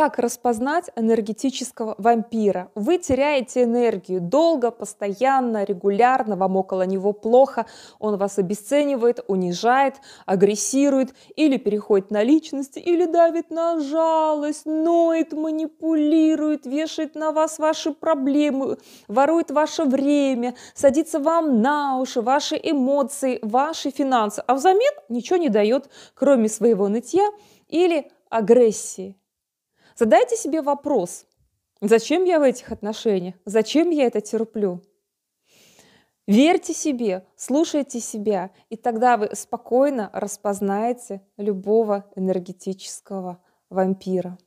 Как распознать энергетического вампира? Вы теряете энергию долго, постоянно, регулярно, вам около него плохо, он вас обесценивает, унижает, агрессирует или переходит на личности, или давит на жалость, ноет, манипулирует, вешает на вас ваши проблемы, ворует ваше время, садится вам на уши, ваши эмоции, ваши финансы, а взамен ничего не дает, кроме своего нытья или агрессии. Задайте себе вопрос, зачем я в этих отношениях, зачем я это терплю? Верьте себе, слушайте себя, и тогда вы спокойно распознаете любого энергетического вампира.